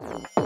you